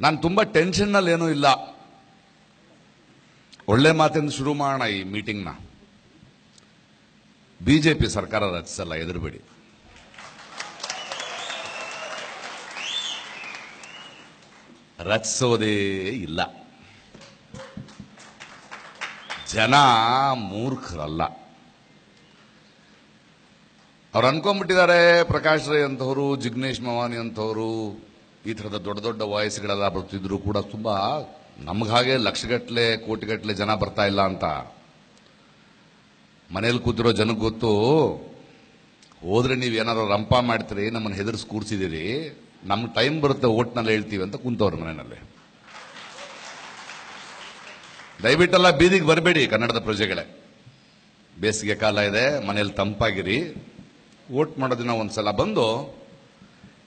ನಾನು ತುಂಬ ಟೆನ್ಷನ್ನಲ್ಲಿ ಏನೂ ಇಲ್ಲ. ಒಳ್ಳೆ ಮಾತಿಂದ ಶುರು ಮಾಡೋಣ ಈ ಮೀಟಿಂಗ್ನ ಬಿ ಜೆ ಪಿ ಸರ್ಕಾರ ರಚಿಸಲ್ಲ ಎದುರುಬೇಡಿ ರಚಿಸೋದೇ ಇಲ್ಲ. ಜನ ಮೂರ್ಖರಲ್ಲ. ಅವ್ರು ಅನ್ಕೊಂಡ್ಬಿಟ್ಟಿದ್ದಾರೆ ಪ್ರಕಾಶ್ ರೈ ಅಂತವರು ಜಿಗ್ನೇಶ್ ಮವಾನಿ ಅಂತವರು ಈ ಥರದ ದೊಡ್ಡ ದೊಡ್ಡ ವಾಯ್ಸ್ಗಳೆಲ್ಲ ಬರ್ತಿದ್ರು ಕೂಡ ತುಂಬಾ ಹಾಗೆ ಲಕ್ಷಗಟ್ಟಲೆ, ಕೋಟಿಗಟ್ಟಲೆ ಜನ ಬರ್ತಾ ಇಲ್ಲ ಅಂತ. ಮನೇಲಿ ಕೂತಿರೋ ಜನಕ್ಕೆ ಗೊತ್ತು, ಹೋದರೆ ನೀವು ಏನಾರು ರಂಪ ಮಾಡ್ತೀರಿ, ನಮ್ಮನ್ನು ಹೆದರ್ಸಿ ಕೂರಿಸಿದ್ದೀರಿ ನಮ್ಗೆ ಟೈಮ್ ಬರುತ್ತೆ ಓಟ್ನಲ್ಲಿ ಹೇಳ್ತೀವಿ ಅಂತ ಕುಂತವ್ರ ಮನೆಯಲ್ಲಿ. ದಯವಿಟ್ಟೆಲ್ಲ ಬೀದಿಗೆ ಬರಬೇಡಿ ಕನ್ನಡದ ಪ್ರಜೆಗಳೇ. ಬೇಸಿಗೆ ಕಾಲ ಇದೆ, ಮನೇಲಿ ತಂಪಾಗಿರಿ. ಓಟ್ ಮಾಡೋ ದಿನ ಒಂದ್ಸಲ ಬಂದು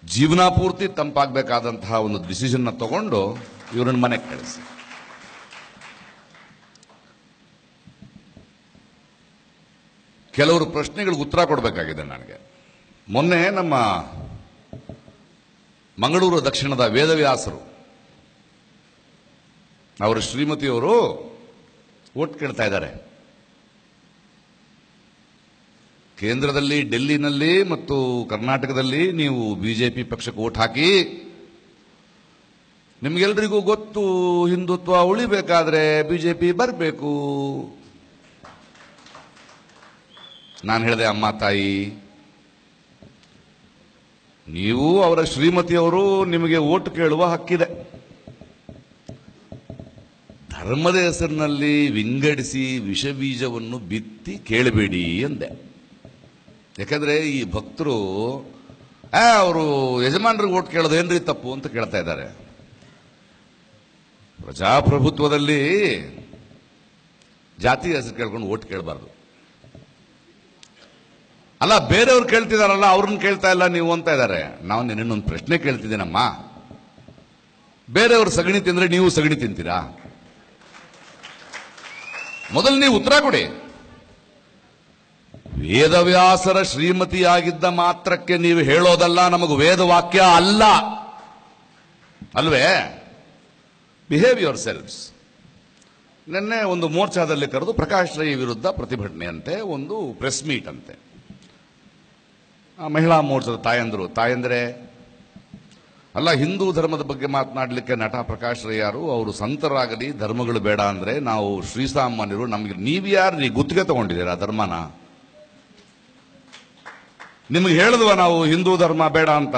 ಜೀವನ ಪೂರ್ತಿ ತಂಪಾಗಬೇಕಾದಂತಹ ಒಂದು ಡಿಸಿಷನ್ನ ತಗೊಂಡು ಇವ್ರನ್ನ ಮನೆಗೆ ಕಳಿಸಿ. ಕೆಲವರು ಪ್ರಶ್ನೆಗಳಿಗೆ ಉತ್ತರ ಕೊಡಬೇಕಾಗಿದೆ ನನಗೆ. ಮೊನ್ನೆ ನಮ್ಮ ಮಂಗಳೂರು ದಕ್ಷಿಣದ ವೇದವ್ಯಾಸರು ಅವರ ಶ್ರೀಮತಿಯವರು ಓಟ್ ಕೇಳ್ತಾ ಇದ್ದಾರೆ. ಕೇಂದ್ರದಲ್ಲಿ, ಡೆಲ್ಲಿನಲ್ಲಿ ಮತ್ತು ಕರ್ನಾಟಕದಲ್ಲಿ ನೀವು ಬಿಜೆಪಿ ಪಕ್ಷಕ್ಕೆ ಓಟ್ ಹಾಕಿ, ನಿಮ್ಗೆಲ್ರಿಗೂ ಗೊತ್ತು ಹಿಂದುತ್ವ ಉಳಿಬೇಕಾದ್ರೆ ಬಿಜೆಪಿ ಬರಬೇಕು. ನಾನು ಹೇಳಿದೆ, ಅಮ್ಮ, ತಾಯಿ, ನೀವು ಅವರ ಶ್ರೀಮತಿಯವರು ನಿಮಗೆ ಓಟ್ ಕೇಳುವ ಹಕ್ಕಿದೆ. ಧರ್ಮದ ಹೆಸರಿನಲ್ಲಿ ವಿಂಗಡಿಸಿ ವಿಷಬೀಜವನ್ನು ಬಿತ್ತಿ ಕೇಳಬೇಡಿ ಎಂದೆ. ಯಾಕಂದ್ರೆ ಈ ಭಕ್ತರು, ಆ, ಅವರು ಯಜಮಾನರಿಗೆ ಓಟ್ ಕೇಳೋದು ಏನ್ರಿ ತಪ್ಪು ಅಂತ ಕೇಳ್ತಾ ಇದ್ದಾರೆ. ಪ್ರಜಾಪ್ರಭುತ್ವದಲ್ಲಿ ಜಾತಿ ಹೆಸರು ಕೇಳ್ಕೊಂಡು ಓಟ್ ಕೇಳಬಾರ್ದು. ಅಲ್ಲ, ಬೇರೆಯವ್ರು ಕೇಳ್ತಿದಾರಲ್ಲ, ಅವ್ರನ್ನ ಕೇಳ್ತಾ ಇಲ್ಲ ನೀವು ಅಂತ ಇದ್ದಾರೆ. ನಾವು ನಿನ್ನೊಂದು ಪ್ರಶ್ನೆ ಕೇಳ್ತಿದ್ದೀನಮ್ಮ. ಬೇರೆಯವ್ರು ಸಗಣಿ ತಿಂದ್ರೆ ನೀವು ಸಗಣಿ ತಿಂತೀರಾ? ಮೊದಲು ನೀವು ಉತ್ತರ ಕೊಡಿ. ವೇದವ್ಯಾಸರ ಶ್ರೀಮತಿಯಾಗಿದ್ದ ಮಾತ್ರಕ್ಕೆ ನೀವು ಹೇಳೋದಲ್ಲ, ನಮಗೆ ವೇದವಾಕ್ಯ ಅಲ್ಲ. ಅಲ್ವೇ? ಬಿಹೇವ್ ಯುವರ್ ಸೆಲ್ಫ್ಸ್ ನಿನ್ನೆ ಒಂದು ಮೋರ್ಚಾದಲ್ಲಿ ಕರೆದು ಪ್ರಕಾಶ್ ರೈ ವಿರುದ್ಧ ಪ್ರತಿಭಟನೆ ಅಂತೆ ಒಂದು ಪ್ರೆಸ್ ಮೀಟ್ ಅಂತೆ. ಮಹಿಳಾ ಮೋರ್ಚಾದ ತಾಯಂದರು, ತಾಯಂದ್ರೆ, ಅಲ್ಲ, ಹಿಂದೂ ಧರ್ಮದ ಬಗ್ಗೆ ಮಾತನಾಡಲಿಕ್ಕೆ ನಟ ಪ್ರಕಾಶ್ ರೈ ಯಾರು? ಅವರು ಸಂತರಾಗಲಿ, ಧರ್ಮಗಳು ಬೇಡ ಅಂದರೆ ನಾವು ಶ್ರೀಸಾಮಾನ್ಯರು ನಮಗೆ ನೀವ್ಯಾರು ನೀವು ಗುತ್ತಿಗೆ ತಗೊಂಡಿದ್ದೀರಾ ಧರ್ಮನ? ನಿಮಗೆ ಹೇಳಿದ್ವ ನಾವು ಹಿಂದೂ ಧರ್ಮ ಬೇಡ ಅಂತ.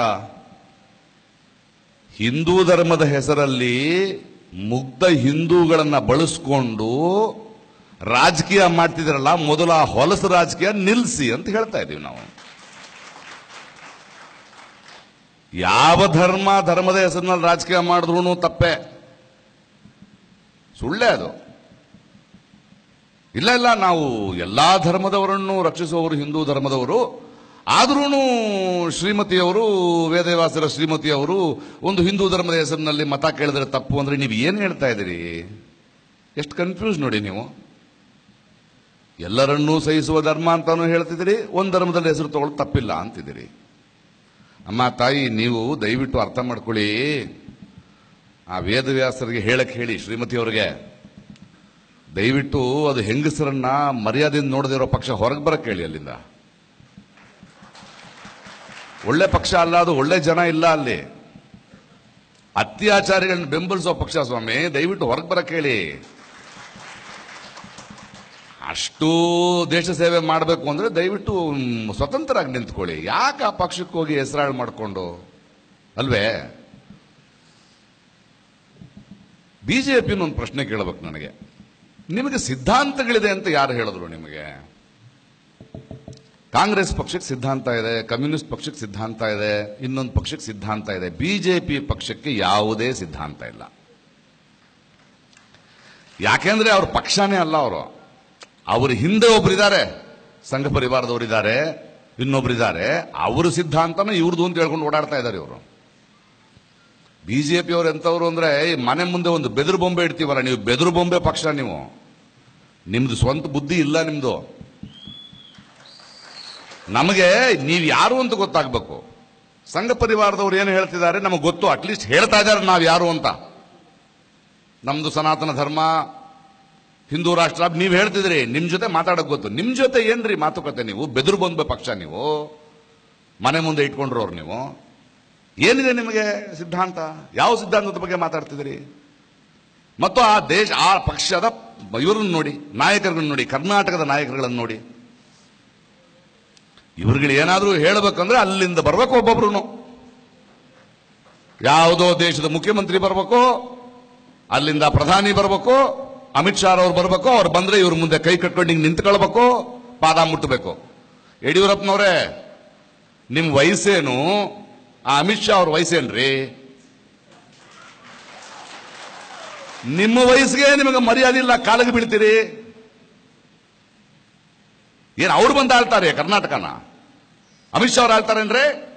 ಹಿಂದೂ ಧರ್ಮದ ಹೆಸರಲ್ಲಿ ಮುಗ್ಧ ಹಿಂದೂಗಳನ್ನ ಬಳಸ್ಕೊಂಡು ರಾಜಕೀಯ ಮಾಡ್ತಿದ್ರಲ್ಲ, ಮೊದಲ ಹೊಲಸು ರಾಜಕೀಯ ನಿಲ್ಲಿಸಿ ಅಂತ ಹೇಳ್ತಾ ಇದೀವಿ ನಾವು. ಯಾವ ಧರ್ಮ, ಧರ್ಮದ ಹೆಸರಿನಲ್ಲಿ ರಾಜಕೀಯ ಮಾಡಿದ್ರು ತಪ್ಪೆ. ಸುಳ್ಳೇ ಅದು. ಇಲ್ಲ ಇಲ್ಲ, ನಾವು ಎಲ್ಲಾ ಧರ್ಮದವರನ್ನು ರಕ್ಷಿಸುವವರು ಹಿಂದೂ ಧರ್ಮದವರು. ಆದ್ರೂ ಶ್ರೀಮತಿಯವರು, ವೇದವ್ಯಾಸರ ಶ್ರೀಮತಿಯವರು ಒಂದು ಹಿಂದೂ ಧರ್ಮದ ಹೆಸರಿನಲ್ಲಿ ಮತ ಕೇಳಿದ್ರೆ ತಪ್ಪು ಅಂದ್ರೆ ನೀವು ಏನು ಹೇಳ್ತಾ ಇದ್ದೀರಿ? ಎಷ್ಟು ಕನ್ಫ್ಯೂಸ್ ನೋಡಿ ನೀವು. ಎಲ್ಲರನ್ನೂ ಸಹಿಸುವ ಧರ್ಮ ಅಂತಾನು ಹೇಳ್ತಿದ್ದೀರಿ, ಒಂದು ಧರ್ಮದಲ್ಲಿ ಹೆಸರು ತಗೊಳ್ಳೋದು ತಪ್ಪಿಲ್ಲ ಅಂತಿದ್ದೀರಿ. ಅಮ್ಮ, ತಾಯಿ, ನೀವು ದಯವಿಟ್ಟು ಅರ್ಥ ಮಾಡ್ಕೊಳ್ಳಿ. ಆ ವೇದವ್ಯಾಸರಿಗೆ ಹೇಳಕ್ಕೆ ಹೇಳಿ, ಶ್ರೀಮತಿಯವರಿಗೆ. ದಯವಿಟ್ಟು ಅದು ಹೆಂಗಸರನ್ನ ಮರ್ಯಾದೆಯಿಂದ ನೋಡದಿರೋ ಪಕ್ಷ ಹೊರಗೆ ಬರಕ್ಕೆ ಹೇಳಿ ಅಲ್ಲಿಂದ. ಒಳ್ಳೆ ಪಕ್ಷ ಅಲ್ಲ, ಅದು ಒಳ್ಳೆ ಜನ ಇಲ್ಲ ಅಲ್ಲಿ. ಅತ್ಯಾಚಾರಿಗಳನ್ನ ಬೆಂಬಲಿಸೋ ಪಕ್ಷ ಸ್ವಾಮಿ, ದಯವಿಟ್ಟು ಹೊರಗೆ ಬರಕ್ಕೆ ಹೇಳಿ ಅಷ್ಟು ದೇಶ ಸೇವೆ ಮಾಡಬೇಕು ಅಂದ್ರೆ ದಯವಿಟ್ಟು ಸ್ವತಂತ್ರರಾಗಿ ನಿಂತ್ಕೊಳ್ಳಿ. ಯಾಕೆ ಆ ಪಕ್ಷಕ್ಕೆ ಹೋಗಿ ಹೆಸರಾಳು ಮಾಡಿಕೊಂಡು? ಅಲ್ವೇ? ಬಿಜೆಪಿನ ಒಂದು ಪ್ರಶ್ನೆ ಕೇಳಬೇಕು ನನಗೆ. ನಿಮಗೆ ಸಿದ್ಧಾಂತಗಳಿದೆ ಅಂತ ಯಾರು ಹೇಳಿದ್ರು ನಿಮಗೆ? ಕಾಂಗ್ರೆಸ್ ಪಕ್ಷಕ್ಕೆ ಸಿದ್ಧಾಂತ ಇದೆ, ಕಮ್ಯುನಿಸ್ಟ್ ಪಕ್ಷಕ್ಕೆ ಸಿದ್ಧಾಂತ ಇದೆ, ಇನ್ನೊಂದು ಪಕ್ಷಕ್ಕೆ ಸಿದ್ಧಾಂತ ಇದೆ. ಬಿಜೆಪಿ ಪಕ್ಷಕ್ಕೆ ಯಾವುದೇ ಸಿದ್ಧಾಂತ ಇಲ್ಲ. ಯಾಕೆಂದ್ರೆ ಅವ್ರ ಪಕ್ಷನೇ ಅಲ್ಲ ಅವರು. ಅವ್ರ ಹಿಂದೆ ಒಬ್ಬರಿದ್ದಾರೆ ಸಂಘ ಪರಿವಾರದವರಿದ್ದಾರೆ ಇನ್ನೊಬ್ಬರಿದ್ದಾರೆ ಅವ್ರ ಸಿದ್ಧಾಂತನ ಇವ್ರದ್ದು ಅಂತ ಹೇಳ್ಕೊಂಡು ಓಡಾಡ್ತಾ ಇದ್ದಾರೆ ಇವರು. ಬಿಜೆಪಿ ಅವರು ಎಂಥವ್ರು ಅಂದ್ರೆ ಮನೆ ಮುಂದೆ ಒಂದು ಬೆದರು ಬೊಂಬೆ ಇಡ್ತೀವಲ್ಲ, ನೀವು ಬೆದರು ಬೊಂಬೆ ಪಕ್ಷ ನೀವು. ನಿಮ್ದು ಸ್ವಂತ ಬುದ್ಧಿ ಇಲ್ಲ ನಿಮ್ದು. ನಮಗೆ ನೀವು ಯಾರು ಅಂತ ಗೊತ್ತಾಗಬೇಕು. ಸಂಘ ಪರಿವಾರದವ್ರು ಏನು ಹೇಳ್ತಿದ್ದಾರೆ ನಮಗೆ ಗೊತ್ತು ಅಟ್ಲೀಸ್ಟ್ ಹೇಳ್ತಾ ಇದ್ದಾರೆ ನಾವು ಯಾರು ಅಂತ. ನಮ್ಮದು ಸನಾತನ ಧರ್ಮ, ಹಿಂದೂ ರಾಷ್ಟ್ರ, ನೀವು ಹೇಳ್ತಿದ್ರಿ ನಿಮ್ಮ ಜೊತೆ ಮಾತಾಡೋಕೆ ಗೊತ್ತು. ನಿಮ್ಮ ಜೊತೆ ಏನ್ರಿ ಮಾತುಕತೆ ನೀವು? ಬೆದರು ಬಂದ ಪಕ್ಷ ನೀವು? ಮನೆ ಮುಂದೆ ಇಟ್ಕೊಂಡ್ರವ್ರು ನೀವು? ಏನಿದೆ ನಿಮಗೆ ಸಿದ್ಧಾಂತ? ಯಾವ ಸಿದ್ಧಾಂತದ ಬಗ್ಗೆ ಮಾತಾಡ್ತಿದ್ರಿ? ಮತ್ತು ಆ ದೇಶ, ಆ ಪಕ್ಷದ, ಇವ್ರನ್ನ ನೋಡಿ ನಾಯಕರುಗಳನ್ನ ನೋಡಿ, ಕರ್ನಾಟಕದ ನಾಯಕರುಗಳನ್ನು ನೋಡಿ. ಇವ್ರುಗಳು ಏನಾದರೂ ಹೇಳಬೇಕಂದ್ರೆ ಅಲ್ಲಿಂದ ಬರಬೇಕು ಒಬ್ಬೊಬ್ರು ಯಾವುದೋ ದೇಶದ ಮುಖ್ಯಮಂತ್ರಿ ಬರಬೇಕು, ಅಲ್ಲಿಂದ ಪ್ರಧಾನಿ ಬರಬೇಕು, ಅಮಿತ್ ಶಾ ಅವ್ರು ಬರಬೇಕು, ಅವ್ರು ಬಂದ್ರೆ ಇವ್ರ ಮುಂದೆ ಕೈ ಕಟ್ಕೊಂಡು ಹಿಂಗೆ ನಿಂತ್ಕೊಳ್ಬೇಕು, ಪಾದ ಮುಟ್ಟಬೇಕು ಯಡಿಯೂರಪ್ಪನವ್ರೆ, ನಿಮ್ ವಯಸ್ಸೇನು? ಆ ಅಮಿತ್ ಶಾ ಅವ್ರ ವಯಸ್ಸೇನ್ರಿ? ನಿಮ್ಮ ವಯಸ್ಸಿಗೆ ನಿಮಗೆ ಮರ್ಯಾದೆ ಇಲ್ಲ, ಕಾಲಿಗೆ ಬೀಳ್ತೀರಿ? ಏನ್ ಅವ್ರು ಬಂದು ಆಳ್ತಾರೆ ಕರ್ನಾಟಕನ? ಅಮಿತ್ ಶಾ ಅವ್ರು ಆಳ್ತಾರೆ ಅಂದ್ರೆ?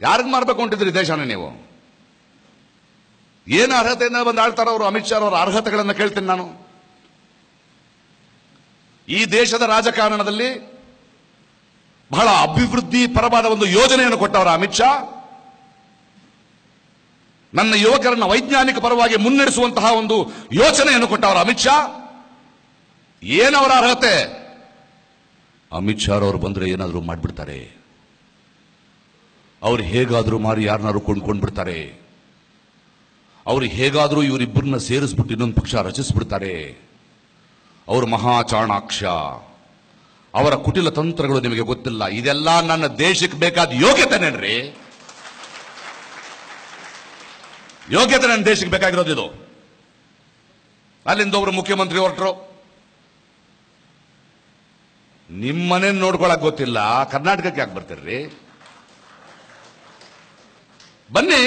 ಯಾರಿಗೆ ಮಾರ್ಬೇಕು ಹೊಂಟಿದ್ರಿ ದೇಶನ ನೀವು? ಏನು ಅರ್ಹತೆಯಿಂದ ಬಂದು ಆಳ್ತಾರ ಅವರು ಅಮಿತ್ ಶಾ ಅವರ ಅರ್ಹತೆಗಳನ್ನು ಕೇಳ್ತೀನಿ ನಾನು. ಈ ದೇಶದ ರಾಜಕಾರಣದಲ್ಲಿ ಬಹಳ ಅಭಿವೃದ್ಧಿ ಪರವಾದ ಒಂದು ಯೋಜನೆಯನ್ನು ಕೊಟ್ಟವರ ಅಮಿತ್ ಶಾ. ನನ್ನ ಯುವಕರನ್ನು ವೈಜ್ಞಾನಿಕ ಪರವಾಗಿ ಮುನ್ನಡೆಸುವಂತಹ ಒಂದು ಯೋಚನೆಯನ್ನು ಕೊಟ್ಟವರ ಅಮಿತ್ ಶಾ. ಏನವರ ಅರ್ಹತೆ? ಅಮಿತ್ ಶಾ ಅವರು ಬಂದ್ರೆ ಏನಾದರೂ ಮಾಡಿಬಿಡ್ತಾರೆ. ಅವ್ರು ಹೇಗಾದ್ರೂ ಮಾರಿ ಯಾರನ್ನಾರು ಕೊಂಡ್ಕೊಂಡ್ ಬಿಡ್ತಾರೆ ಅವ್ರು ಹೇಗಾದರೂ ಇವರಿಬ್ಬರನ್ನ ಸೇರಿಸ್ಬಿಟ್ಟು ಇನ್ನೊಂದು ಪಕ್ಷ ರಚಿಸ್ಬಿಡ್ತಾರೆ. ಅವರು ಮಹಾ ಚಾಣಾಕ್ಷ, ಅವರ ಕುಟಿಲ ತಂತ್ರಗಳು ನಿಮಗೆ ಗೊತ್ತಿಲ್ಲ. ಇದೆಲ್ಲ ನನ್ನ ದೇಶಕ್ಕೆ ಬೇಕಾದ ಯೋಗ್ಯತೆನೇನ್ರಿ ಯೋಗ್ಯತೆ ನನ್ನ ದೇಶಕ್ಕೆ ಬೇಕಾಗಿರೋದು ಇದು. ಅಲ್ಲಿಂದ ಒಬ್ರು ಮುಖ್ಯಮಂತ್ರಿ ಹೊರಟರು. ನಿಮ್ಮನೆ ನೋಡ್ಕೊಳಕ್ ಗೊತ್ತಿಲ್ಲ, ಕರ್ನಾಟಕಕ್ಕೆ ಯಾಕೆ ಬರ್ತೀರ್ರಿ? ಬನ್ನಿ.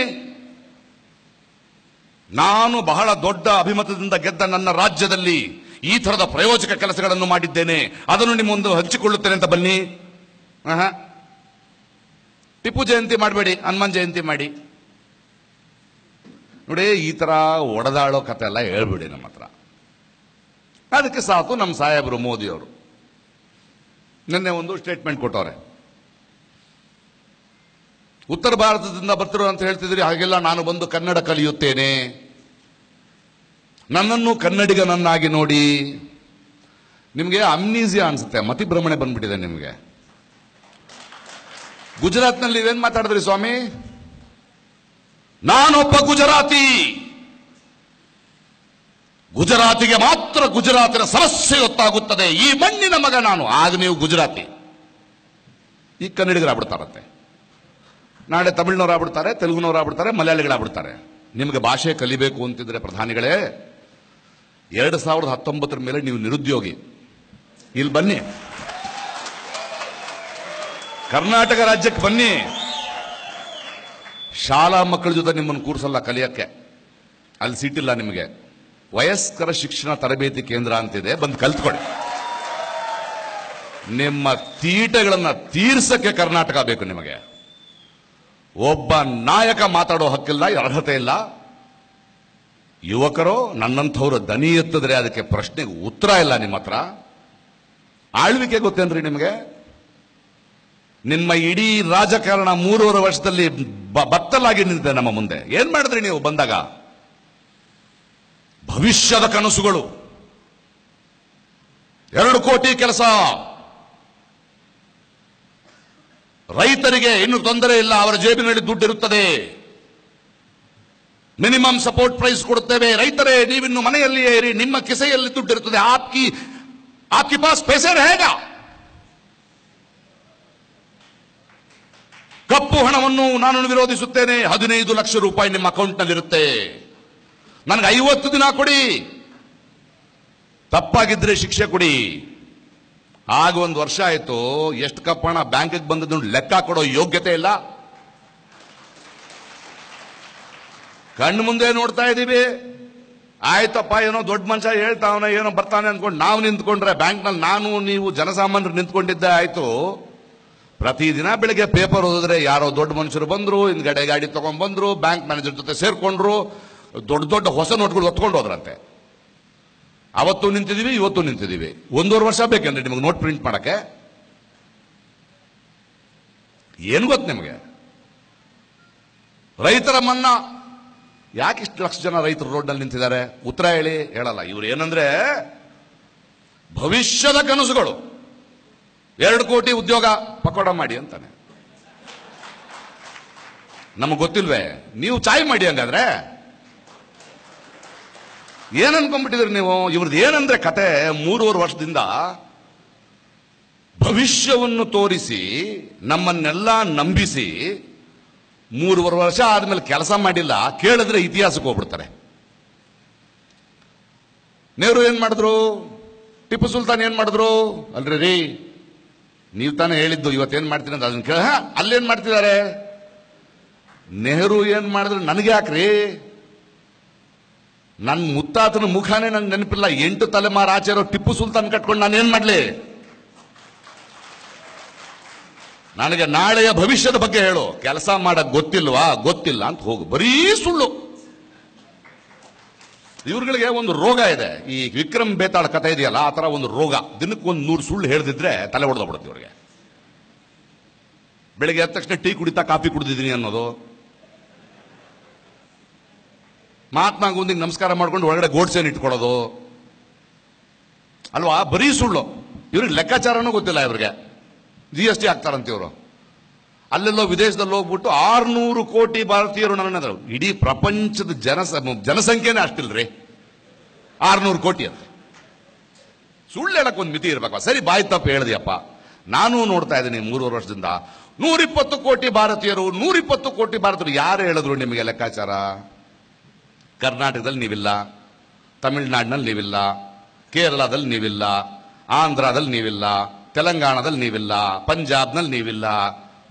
ನಾನು ಬಹಳ ದೊಡ್ಡ ಅಭಿಮತದಿಂದ ಗೆದ್ದ ನನ್ನ ರಾಜ್ಯದಲ್ಲಿ ಈ ತರದ ಪ್ರಯೋಜಕ ಕೆಲಸಗಳನ್ನು ಮಾಡಿದ್ದೇನೆ. ಅದನ್ನು ನಿಮ್ಮ ಮುಂದೆ ಹಂಚಿಕೊಳ್ಳುತ್ತೇನೆ ಅಂತ ಬನ್ನಿ. ಟಿಪ್ಪು ಜಯಂತಿ ಮಾಡಬೇಡಿ, ಹನುಮಾನ್ ಜಯಂತಿ ಮಾಡಿ. ನೋಡಿ, ಈ ತರ ಒಡೆದಾಳೋ ಕತೆ ಎಲ್ಲ ಹೇಳ್ಬಿಡಿ ನಮ್ಮ ಹತ್ರ. ಅದಕ್ಕೆ ಸಾಕು ನಮ್ಮ ಸಾಹೇಬರು ಮೋದಿ ಅವರು ನಿನ್ನೆ ಒಂದು ಸ್ಟೇಟ್ಮೆಂಟ್ ಕೊಟ್ಟವ್ರೆ. ಉತ್ತರ ಭಾರತದಿಂದ ಬರ್ತಿರೋ ಅಂತ ಹೇಳ್ತಿದ್ರಿ ಹಾಗೆಲ್ಲ ನಾನು ಬಂದು ಕನ್ನಡ ಕಲಿಯುತ್ತೇನೆ. ನನ್ನನ್ನು ಕನ್ನಡಿಗನನ್ನಾಗಿ ನೋಡಿ. ನಿಮಗೆ ಅಮ್ನೀಸಿಯಾ ಅನಿಸುತ್ತೆ, ಮತಿಭ್ರಮಣೆ ಬಂದ್ಬಿಟ್ಟಿದೆ ನಿಮಗೆ. ಗುಜರಾತ್ನಲ್ಲಿ ಏನು ಮಾತಾಡಿದ್ರಿ ಸ್ವಾಮಿ? ನಾನೊಬ್ಬ ಗುಜರಾತಿ. ಗುಜರಾತಿಗೆ ಮಾತ್ರ ಗುಜರಾತಿನ ಸಮಸ್ಯೆ ಗೊತ್ತಾಗುತ್ತದೆ. ಈ ಮಣ್ಣಿನ ಮಗ ನಾನು. ಆಗ ನೀವು ಗುಜರಾತಿ. ಈ ಕನ್ನಡಿಗರಾಗ್ಬಿಡ್ತಾರಂತೆ. ನಾಳೆ ತಮಿಳ್ನವ್ರು ಆಗ್ಬಿಡ್ತಾರೆ ತೆಲುಗುನವ್ರು ಆಗ್ಬಿಡ್ತಾರೆ ಮಲಯಾಳಿಗಳಾಗ್ಬಿಡ್ತಾರೆ. ನಿಮಗೆ ಭಾಷೆ ಕಲಿಬೇಕು ಅಂತಿದ್ರೆ ಪ್ರಧಾನಿಗಳೇ, ಎರಡು ಸಾವಿರದ ಹತ್ತೊಂಬತ್ತರ ಮೇಲೆ ನೀವು ನಿರುದ್ಯೋಗಿ. ಇಲ್ಲಿ ಬನ್ನಿ. ಕರ್ನಾಟಕ ರಾಜ್ಯಕ್ಕೆ ಬನ್ನಿ. ಶಾಲಾ ಮಕ್ಕಳ ಜೊತೆ ನಿಮ್ಮನ್ನು ಕೂರಿಸಲ್ಲ ಕಲಿಯಕ್ಕೆ. ಅಲ್ಲಿ ಸೀಟಿಲ್ಲ ನಿಮಗೆ. ವಯಸ್ಕರ ಶಿಕ್ಷಣ ತರಬೇತಿ ಕೇಂದ್ರ ಅಂತಿದೆ, ಬಂದು ಕಲ್ತ್ಕೊಡಿ ನಿಮ್ಮ ತೀಟಗಳನ್ನು ತೀರ್ಸಕ್ಕೆ ಕರ್ನಾಟಕ ಬೇಕು ನಿಮಗೆ. ಒಬ್ಬ ನಾಯಕ ಮಾತಾಡೋ ಹಕ್ಕಿಲ್ಲ, ಅರ್ಹತೆ ಇಲ್ಲ. ಯುವಕರು, ನನ್ನಂಥವ್ರು ದನಿ ಎತ್ತಿದ್ರೆ ಅದಕ್ಕೆ ಪ್ರಶ್ನೆಗೆ ಉತ್ತರ ಇಲ್ಲ ನಿಮ್ಮ ಹತ್ರ. ಆಳ್ವಿಕೆ ಗೊತ್ತೇನ್ರಿ ನಿಮಗೆ? ನಿಮ್ಮ ಇಡೀ ರಾಜಕಾರಣ ಮೂರುವರೆ ವರ್ಷದಲ್ಲಿ ಬತ್ತಲಾಗಿ ನಿಂತಿದೆ ನಮ್ಮ ಮುಂದೆ. ಏನ್ ಮಾಡಿದ್ರಿ ನೀವು ಬಂದಾಗ? ಭವಿಷ್ಯದ ಕನಸುಗಳು. ಎರಡು ಕೋಟಿ ಕೆಲಸ. ರೈತರಿಗೆ ಇನ್ನು ತೊಂದರೆ ಇಲ್ಲ, ಅವರ ಜೇಬಿನಲ್ಲಿ ದುಡ್ಡಿರುತ್ತದೆ. ಮಿನಿಮಮ್ ಸಪೋರ್ಟ್ ಪ್ರೈಸ್ ಕೊಡುತ್ತೇವೆ. ರೈತರೇ, ನೀವಿನ್ನು ಮನೆಯಲ್ಲಿಯೇ ಇರಿ, ನಿಮ್ಮ ಕಿಸೆಯಲ್ಲಿ ದುಡ್ಡಿರುತ್ತದೆ. ಆಪ್ಕಿ ಆಪ್ಕಿ ಪಾಸ್ ಪೈಸೆ ಹೇಗ? ಕಪ್ಪು ಹಣವನ್ನು ನಾನು ವಿರೋಧಿಸುತ್ತೇನೆ. ಹದಿನೈದು ಲಕ್ಷ ರೂಪಾಯಿ ನಿಮ್ಮ ಅಕೌಂಟ್ನಲ್ಲಿರುತ್ತೆ. ನನಗೆ ಐವತ್ತು ದಿನ ಕೊಡಿ. ತಪ್ಪಾಗಿದ್ರೆ ಶಿಕ್ಷೆ ಕೊಡಿ. ಆಗ ಒಂದು ವರ್ಷ ಆಯ್ತು, ಎಷ್ಟು ಕಪ್ಪಣ ಬ್ಯಾಂಕಿಗೆ ಬಂದದ್ದು ಲೆಕ್ಕ ಕೊಡೋ ಯೋಗ್ಯತೆ ಇಲ್ಲ. ಕಣ್ಣು ಮುಂದೆ ನೋಡ್ತಾ ಇದ್ದೀವಿ. ಆಯ್ತಪ್ಪ, ಏನೋ ದೊಡ್ಡ ಮನುಷ್ಯ ಹೇಳ್ತಾವನ ಏನೋ ಬರ್ತಾನೆ ಅಂದ್ಕೊಂಡು ನಾವು ನಿಂತ್ಕೊಂಡ್ರೆ ಬ್ಯಾಂಕ್ನಲ್ಲಿ ನಾನು, ನೀವು ಜನಸಾಮಾನ್ಯರು ನಿಂತ್ಕೊಂಡಿದ್ದೆ ಆಯ್ತು. ಪ್ರತಿದಿನ ಬೆಳಿಗ್ಗೆ ಪೇಪರ್ ಓದಿದ್ರೆ ಯಾರೋ ದೊಡ್ಡ ಮನುಷ್ಯರು ಬಂದ್ರು, ಹಿಂದ್ಗಡೆ ಗಾಡಿ ತಗೊಂಡ್ ಬಂದ್ರು ಬ್ಯಾಂಕ್ ಮ್ಯಾನೇಜರ್ ಜೊತೆ ಸೇರ್ಕೊಂಡ್ರು. ದೊಡ್ಡ ದೊಡ್ಡ ಹೊಸ ನೋಟ್ಗಳು ಹೊತ್ಕೊಂಡು ಹೋದ್ರಂತೆ. ಅವತ್ತು ನಿಂತಿದೀವಿ ಇವತ್ತು ನಿಂತಿದೀವಿ ಒಂದೂವರೆ ವರ್ಷ ಬೇಕೇನ್ರಿ ನಿಮಗೆ ನೋಟ್ ಪ್ರಿಂಟ್ ಮಾಡಕ್ಕೆ? ಏನು ಗೊತ್ತು ನಿಮಗೆ? ರೈತರ ಮನ್ನಾ ಯಾಕೆ ಇಷ್ಟು ಲಕ್ಷ ಜನ ರೈತರು ರೋಡ್ನಲ್ಲಿ ನಿಂತಿದ್ದಾರೆ? ಉತ್ತರ ಹೇಳಿ, ಹೇಳಲ್ಲ. ಇವ್ರು ಏನಂದ್ರೆ ಭವಿಷ್ಯದ ಕನಸುಗಳು. ಎರಡು ಕೋಟಿ ಉದ್ಯೋಗ ಪಕೋಡ ಮಾಡಿ ಅಂತಾನೆ. ನಮಗೆ ಗೊತ್ತಿಲ್ವೇ? ನೀವು ಚಾಯ್ ಮಾಡಿ ಹಂಗಾದ್ರೆ? ಏನ್ ಅನ್ಕೊಂಡ್ಬಿಟ್ಟಿದ್ರಿ ನೀವು? ಇವ್ರದ್ದು ಏನಂದ್ರೆ ಕತೆ ಮೂರುವರೆ ವರ್ಷದಿಂದ ಭವಿಷ್ಯವನ್ನು ತೋರಿಸಿ, ನಮ್ಮನ್ನೆಲ್ಲ ನಂಬಿಸಿ, ಮೂರುವರೆ ವರ್ಷ ಆದಮೇಲೆ ಕೆಲಸ ಮಾಡಿಲ್ಲ, ಕೇಳಿದ್ರೆ ಇತಿಹಾಸಕ್ಕೆ ಹೋಗ್ಬಿಡ್ತಾರೆ. ನೆಹರು ಏನು ಮಾಡಿದ್ರು? ಟಿಪ್ಪು ಸುಲ್ತಾನ್ ಏನ್ ಮಾಡಿದ್ರು? ಅಲ್ರಿ, ರೀ. ನೀವು ತಾನೇ ಹೇಳಿದ್ದು, ಇವತ್ತೇನ್ ಮಾಡ್ತೀನಿ ಅಂತ ಅದನ್ನ ಕೇಳ. ಅಲ್ಲೇನ್ ಮಾಡ್ತಿದ್ದಾರೆ? ನೆಹರು ಏನು ಮಾಡಿದ್ರು? ನನಗೆ ಯಾಕ್ರಿ ನನ್ನ ಮುತ್ತಾತನ ಮುಖಾನೇ ನಂಗೆ ನೆನಪಿಲ್ಲ. ಎಂಟು ತಲೆಮಾರು ಆಚೆ ಇರೋ ಟಿಪ್ಪು ಸುಲ್ತಾನ್ ಕಟ್ಕೊಂಡು ನಾನು ಮಾಡಲಿ? ನನಗೆ ನಾಳೆಯ ಭವಿಷ್ಯದ ಬಗ್ಗೆ ಹೇಳು. ಕೆಲಸ ಮಾಡಕ್ ಗೊತ್ತಿಲ್ವಾ? ಗೊತ್ತಿಲ್ಲ ಅಂತ ಹೋಗು. ಬರೀ ಸುಳ್ಳು. ಇವ್ರುಗಳಿಗೆ ಒಂದು ರೋಗ ಇದೆ. ಈ ವಿಕ್ರಮ್ ಬೇತಾಳ ಕಥೆ ಇದೆಯಲ್ಲ, ಆ ತರ ಒಂದು ರೋಗ. ದಿನಕ್ಕೆ ಒಂದು ನೂರು ಸುಳ್ಳು ಹೇಳ್ದಿದ್ರೆ ತಲೆ ಹೊಡೆದೋಗ್ಬಿಡುತ್ತೆ ಇವ್ರಿಗೆ. ಬೆಳಿಗ್ಗೆ ಎದ್ದ ತಕ್ಷಣ ಟೀ ಕುಡಿತಾ ಕಾಫಿ ಕುಡಿದಿದ್ದೀನಿ ಅನ್ನೋದು. ಮಹಾತ್ಮ ಗಾಂಧಿಗೆ ನಮಸ್ಕಾರ ಮಾಡ್ಕೊಂಡು ಒಳಗಡೆ ಗೋಡ್ಸೇನ್ ಇಟ್ಕೊಳ್ಳೋದು. ಅಲ್ವಾ? ಬರೀ ಸುಳ್ಳು. ಇವ್ರಿಗೆ ಲೆಕ್ಕಾಚಾರನೂ ಗೊತ್ತಿಲ್ಲ ಇವ್ರಿಗೆ. ಜಿ ಎಸ್ ಟಿ ಹಾಕ್ತಾರಂತ ಇವರು. ಅಲ್ಲೆಲ್ಲೋ ವಿದೇಶದಲ್ಲಿ ಹೋಗ್ಬಿಟ್ಟು ಆರ್ನೂರು ಕೋಟಿ ಭಾರತೀಯರು ನನ್ನ ಇಡೀ ಪ್ರಪಂಚದ ಜನಸ ಜನಸಂಖ್ಯೆನೇ ಅಷ್ಟಿಲ್ರಿ. ಆರ್ನೂರು ಕೋಟಿ ಅದು. ಸುಳ್ಳು ಹೇಳಕ್ಕೆ ಒಂದು ಮಿತಿ ಇರಬೇಕು. ಸರಿ, ಬಾಯಿ ತಪ್ಪು ಹೇಳಿದೆಯಪ್ಪ. ನಾನು ನೋಡ್ತಾ ಇದ್ದೀನಿ ಮೂರುವರೆ ವರ್ಷದಿಂದ. ನೂರಿಪ್ಪತ್ತು ಕೋಟಿ ಭಾರತೀಯರು, ನೂರಿಪ್ಪತ್ತು ಕೋಟಿ ಭಾರತೀಯರು ಯಾರು ಹೇಳಿದ್ರು ನಿಮಗೆ ಲೆಕ್ಕಾಚಾರ? ಕರ್ನಾಟಕದಲ್ಲಿ ನೀವಿಲ್ಲ, ತಮಿಳ್ನಾಡಿನಲ್ಲಿ ನೀವಿಲ್ಲ, ಕೇರಳದಲ್ಲಿ ನೀವಿಲ್ಲ, ಆಂಧ್ರದಲ್ಲಿ ನೀವಿಲ್ಲ, ತೆಲಂಗಾಣದಲ್ಲಿ ನೀವಿಲ್ಲ, ಪಂಜಾಬ್ನಲ್ಲಿ ನೀವಿಲ್ಲ,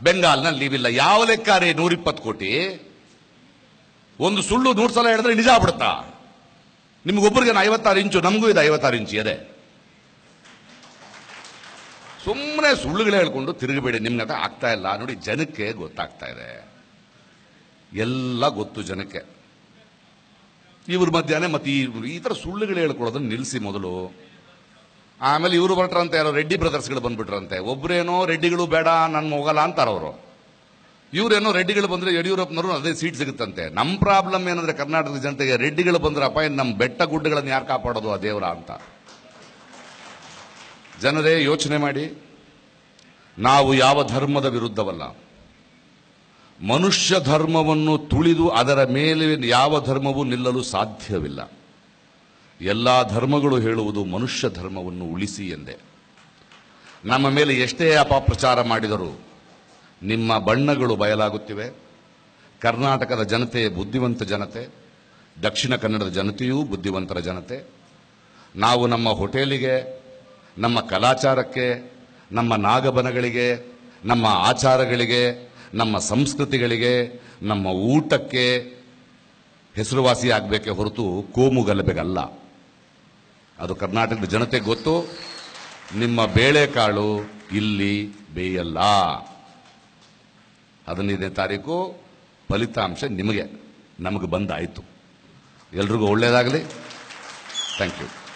ಬೆಂಗಾಲ್ನಲ್ಲಿ ನೀವಿಲ್ಲ, ಯಾವ ಲೆಕ್ಕಾರೆ ನೂರಿಪ್ಪತ್ತು ಕೋಟಿ? ಒಂದು ಸುಳ್ಳು ನೂರು ಸಲ ಹೇಳಿದ್ರೆ ನಿಜ ಆಗ್ಬಿಡುತ್ತಾ? ನಿಮ್ಗೊಬ್ಬರಿಗೆ ಐವತ್ತಾರು ಇಂಚು, ನಮಗೂ ಇದೆ ಐವತ್ತಾರು ಇಂಚು ಇದೆ. ಸುಮ್ಮನೆ ಸುಳ್ಳುಗಳು ಹೇಳ್ಕೊಂಡು ತಿರುಗಬೇಡಿ, ನಿಮ್ಗೆ ಅದು ಆಗ್ತಾ ಇಲ್ಲ. ನೋಡಿ, ಜನಕ್ಕೆ ಗೊತ್ತಾಗ್ತಾ ಇದೆ. ಎಲ್ಲ ಗೊತ್ತು ಜನಕ್ಕೆ. ಇವ್ರ ಮಧ್ಯಾಹ್ನ ಮತ್ತೆ ಈ ತರ ಸುಳ್ಳುಗಳು ಹೇಳ್ಕೊಳ್ಳೋದನ್ನ ನಿಲ್ಲಿಸಿ ಮೊದಲು. ಆಮೇಲೆ ಇವರು ಬರ್ಟ್ರಂತೆ ಯಾರೋ ರೆಡ್ಡಿ ಬ್ರದರ್ಸ್ಗಳು ಬಂದ್ಬಿಟ್ರಂತೆ. ಒಬ್ಬರೇನೋ ರೆಡ್ಡಿಗಳು ಬೇಡ, ನನ್ ಹೋಗಲ್ಲ ಅಂತಾರ ಅವರು. ಇವರೇನೋ ರೆಡ್ಡಿಗಳು ಬಂದ್ರೆ ಯಡಿಯೂರಪ್ಪನವರು ಅದೇ ಸೀಟ್ ಸಿಗುತ್ತಂತೆ. ನಮ್ಮ ಪ್ರಾಬ್ಲಮ್ ಏನಂದ್ರೆ ಕರ್ನಾಟಕದ ಜನತೆಗೆ ರೆಡ್ಡಿಗಳು ಬಂದ್ರಪ್ಪ ಇನ್ನು ನಮ್ಮ ಬೆಟ್ಟ ಗುಡ್ಡಗಳನ್ನು ಯಾರು ಕಾಪಾಡೋದು ಆ ದೇವರ ಅಂತ. ಜನರೇ ಯೋಚನೆ ಮಾಡಿ. ನಾವು ಯಾವ ಧರ್ಮದ ವಿರುದ್ಧವಲ್ಲ. ಮನುಷ್ಯ ಧರ್ಮವನ್ನು ತುಳಿದು ಅದರ ಮೇಲೆ ಯಾವ ಧರ್ಮವೂ ನಿಲ್ಲಲು ಸಾಧ್ಯವಿಲ್ಲ. ಎಲ್ಲ ಧರ್ಮಗಳು ಹೇಳುವುದು ಮನುಷ್ಯ ಧರ್ಮವನ್ನು ಉಳಿಸಿ ಎಂದೆ. ನಮ್ಮ ಮೇಲೆ ಎಷ್ಟೇ ಅಪಪ್ರಚಾರ ಮಾಡಿದರೂ ನಿಮ್ಮ ಬಣ್ಣಗಳು ಬಯಲಾಗುತ್ತಿವೆ. ಕರ್ನಾಟಕದ ಜನತೆ ಬುದ್ಧಿವಂತ ಜನತೆ, ದಕ್ಷಿಣ ಕನ್ನಡದ ಜನತೆಯೂ ಬುದ್ಧಿವಂತರ ಜನತೆ. ನಾವು ನಮ್ಮ ಹೋಟೆಲಿಗೆ, ನಮ್ಮ ಕಲಾಚಾರಕ್ಕೆ, ನಮ್ಮ ನಾಗಬನಗಳಿಗೆ, ನಮ್ಮ ಆಚಾರಗಳಿಗೆ ನಮ್ಮ ಸಂಸ್ಕೃತಿಗಳಿಗೆ, ನಮ್ಮ ಊಟಕ್ಕೆ ಹೆಸರುವಾಸಿ ಆಗಬೇಕೆ ಹೊರತು ಕೋಮು ಗಲಭೆಗಲ್ಲ. ಅದು ಕರ್ನಾಟಕದ ಜನತೆ ಗೊತ್ತು. ನಿಮ್ಮ ಬೇಳೆಕಾಳು ಇಲ್ಲಿ ಬೇಯಲ್ಲ. ಹದಿನೈದನೇ ತಾರೀಕು ಫಲಿತಾಂಶ ನಿಮಗೆ, ನಮಗೆ ಬಂದಾಯಿತು. ಎಲ್ರಿಗೂ ಒಳ್ಳೆಯದಾಗಲಿ ಥ್ಯಾಂಕ್ ಯು